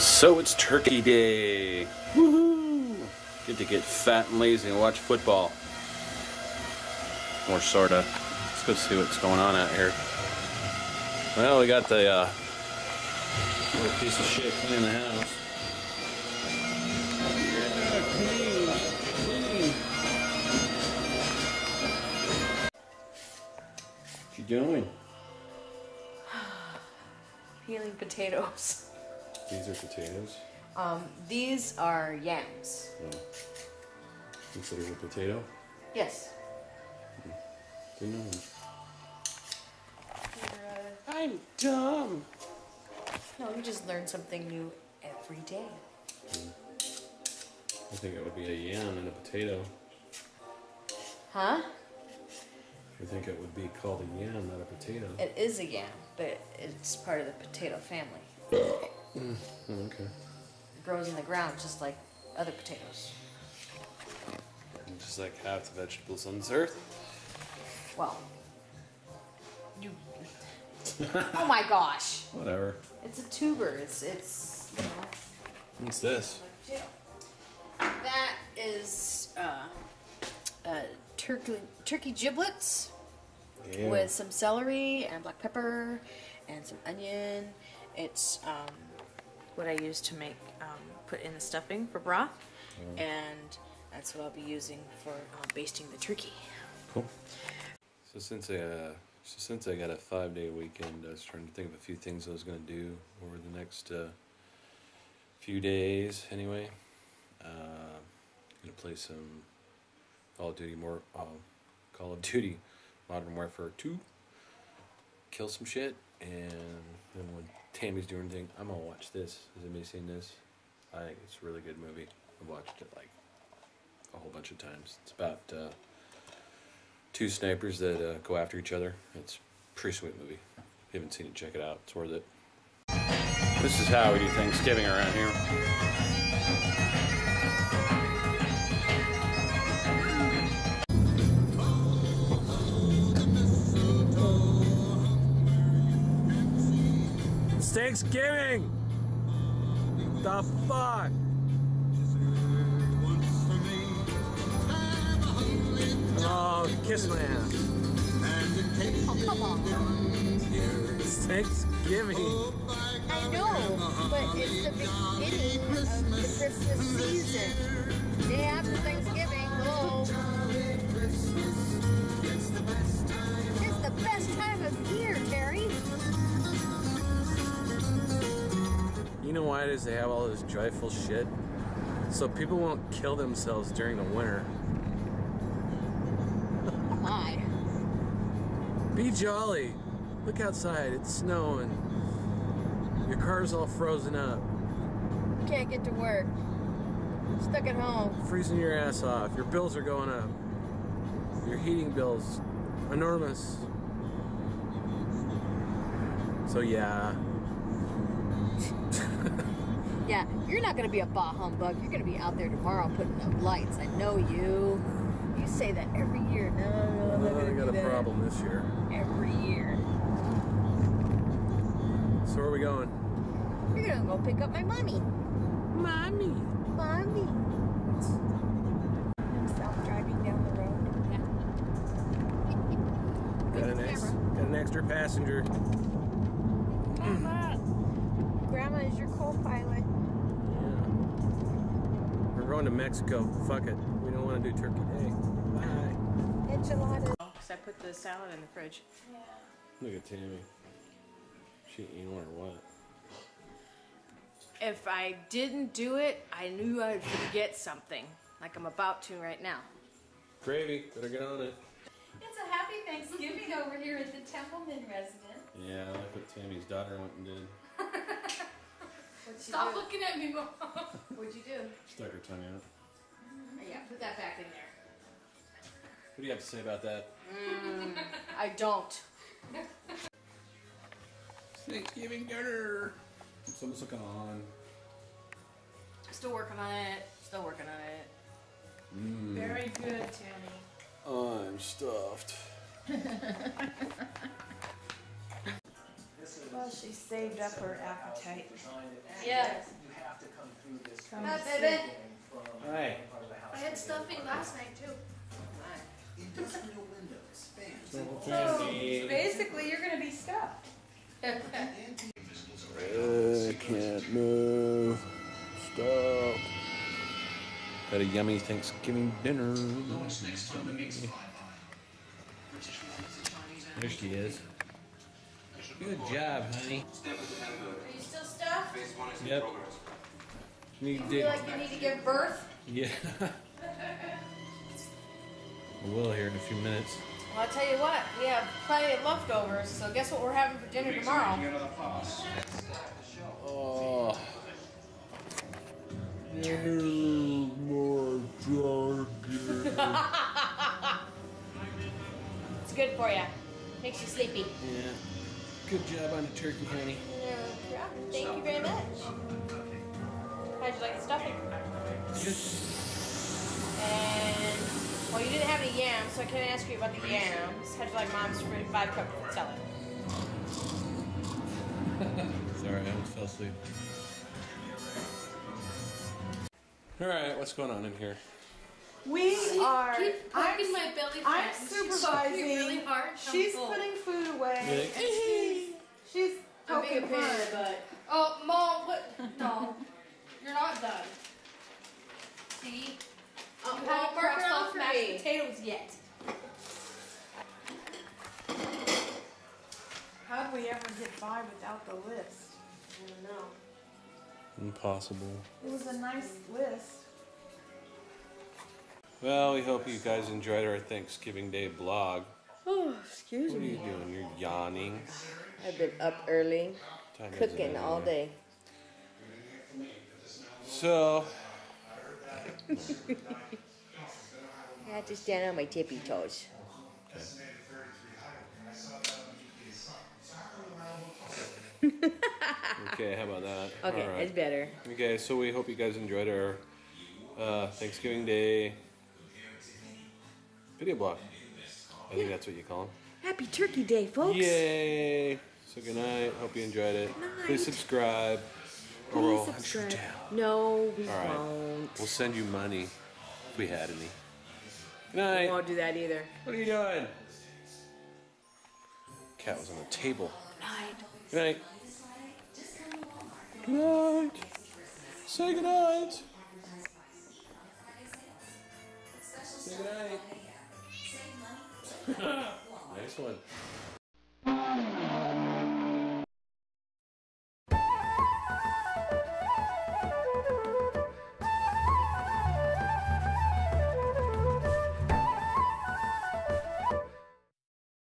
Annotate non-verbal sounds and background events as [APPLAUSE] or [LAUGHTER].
So it's Turkey Day. Woohoo! Get to get fat and lazy and watch football. Or sorta. Let's go see what's going on out here. Well, we got the uh, little piece of shit cleaning the house. What you doing? [SIGHS] Peeling potatoes. These are potatoes. Um, these are yams. Oh. Considered a potato? Yes. Hmm. Didn't know. Uh, I'm dumb. No, you just learn something new every day. Hmm. I think it would be a yam and a potato. Huh? I think it would be called a yam, not a potato. It is a yam, but it's part of the potato family. [LAUGHS] Oh, okay. It grows in the ground just like other potatoes. Just like half the vegetables on this earth. Well, you. oh my gosh! [LAUGHS] Whatever. It's a tuber. It's it's you know. What's this? That is uh, uh, turkey turkey giblets. Yeah. with some celery and black pepper and some onion. It's um, what I use to make um, put in the stuffing for broth, and that's what I'll be using for uh, basting the turkey. Cool. So since I uh, so since I got a five day weekend, I was trying to think of a few things I was gonna do over the next uh, few days. Anyway, uh, gonna play some Call of Duty more uh, Call of Duty Modern Warfare Two. Kill some shit, and then when Tammie's doing anything, I'm gonna watch this. Has anybody seen this? I think it's a really good movie. I've watched it like a whole bunch of times. It's about uh, two snipers that uh, go after each other. It's pretty sweet movie. If you haven't seen it, check it out. It's worth it. This is how we do Thanksgiving around here. Thanksgiving! The fuck? Oh, kiss my ass. Oh, come on. It's Thanksgiving. I know, but it's the beginning of the Christmas season. Day after Thanksgiving, oh. It's the best You know why it is they have all this joyful shit? So people won't kill themselves during the winter. Oh my. Be jolly. Look outside, it's snowing. Your car's all frozen up. Can't get to work. Stuck at home. freezing your ass off. Your bills are going up. Your heating bills enormous. So yeah, [LAUGHS] Yeah, you're not gonna be a bah humbug. You're gonna be out there tomorrow putting up lights. I know you. You say that every year. No, no, I'm not I gonna got do a that. problem this year. Every year. So where are we going? You're gonna go pick up my money. Mommy. Mommy. I'm self-driving down the road. Got an, ex- got an extra passenger. Mama. Grandma is your co-pilot. Yeah. We're going to Mexico. Fuck it. We don't want to do Turkey Day. Bye. Enchiladas. So I put the salad in the fridge. Look at Tammie. She eating or what? If I didn't do it, I knew I'd forget something, like I'm about to right now. Gravy. Better get on it. It's a happy Thanksgiving over here at the Templeman residence. Yeah, I like what Tammie's daughter went and did. What'd you Stop do? looking at me, Mom. [LAUGHS] What'd you do? Stuck her tongue out. Oh, yeah, put that back in there. What do you have to say about that? Mm, I don't. Thanksgiving dinner. Someone's looking on. Still working on it. Still working on it. Mm. Very good, Tammie. I'm stuffed. [LAUGHS] Well, she saved up her appetite. Yes. to come through this. Hi, baby. Hi. part of the house. I had stuffing last night too. Industrial windows, fans, So basically, you're gonna be stuffed. I can't move. Stop. Had a yummy Thanksgiving dinner. There she is. Good job, honey. Are you still stuffed? Yep. Need You feel like you need to give birth? Yeah. [LAUGHS] we will here in a few minutes. Well, I'll tell you what, we have plenty of leftovers, so guess what we're having for dinner tomorrow? Oh. More [LAUGHS] It's good for you. Makes you sleepy. Yeah. Good job on the turkey, honey. Yeah, thank you very much. How'd you like the stuffing? And well, you didn't have any yams, so I can't ask you about the yams. How'd you like mom's fruit five cup fruit salad? [LAUGHS] Sorry, I almost fell asleep. All right, what's going on in here? We are. Keep I'm, poking my belly I'm fat. supervising. really hard. She's putting food away. Really? And she's she's I'm being a poking pain in fun. the. Oh, mom, what? No, you're not done. See, Oh, you haven't mark it crossed off off mashed me. potatoes yet. How'd we ever get by without the list? I don't know. Impossible. It was a nice list. Well, we hope you guys enjoyed our Thanksgiving Day blog. Oh, excuse me. What are you doing? You're yawning. I've been up early, Time cooking all day. So, I had to stand on my tippy toes. okay, how about that? [LAUGHS] Okay, right. it's better. Okay, so we hope you guys enjoyed our uh, Thanksgiving Day video blog. I think that's what you call them. Happy Turkey Day, folks. Yay! So good night. Hope you enjoyed it. Please subscribe. Please subscribe. No, we right. won't. We'll send you money if we had any. Good night. We won't do that either. What are you doing? Cat was on the table. Night. Good night. Good night. Say good night. Say good night. Nice one.